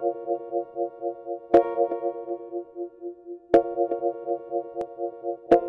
Thank you.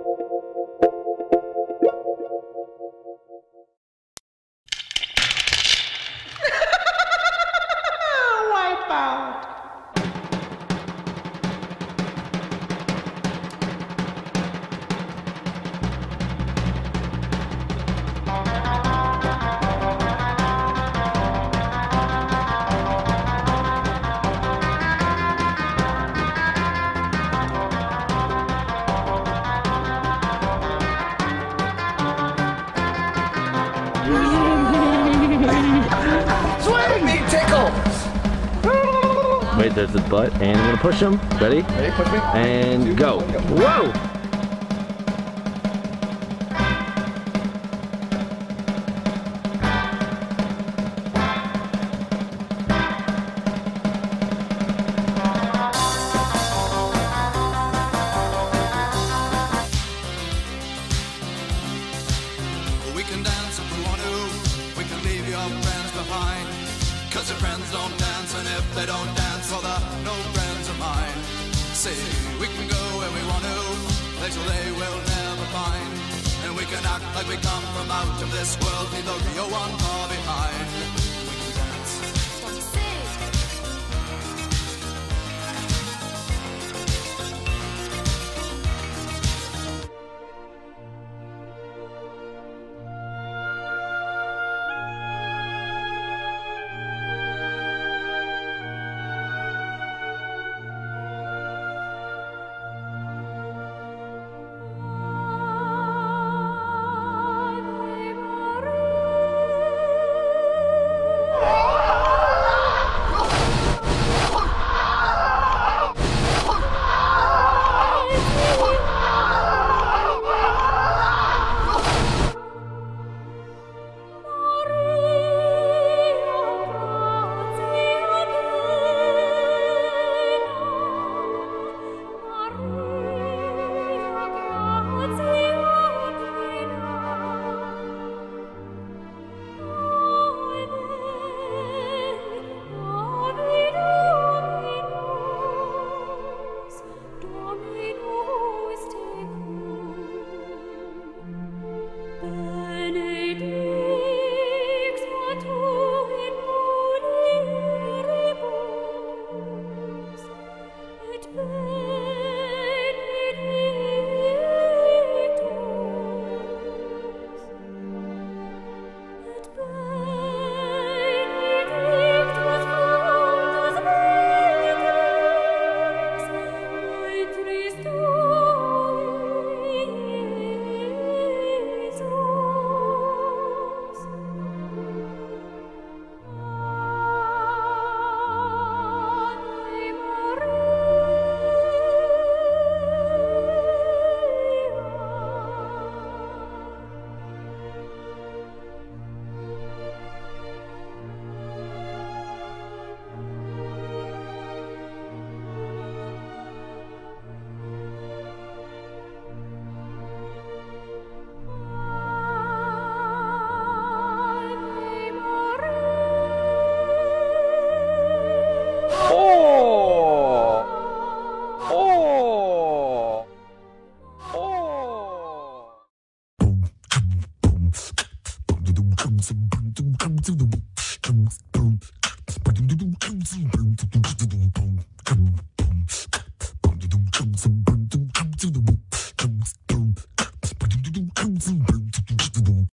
Swing! Me tickle! Wait, there's the butt, and I'm gonna push him. Ready? Ready, push me. And go. Whoa! Cause your friends don't dance, and if they don't dance, well, they're no friends of mine. See, we can go where we want to, places they will never find. And we can act like we come from out of this world, leave the real one.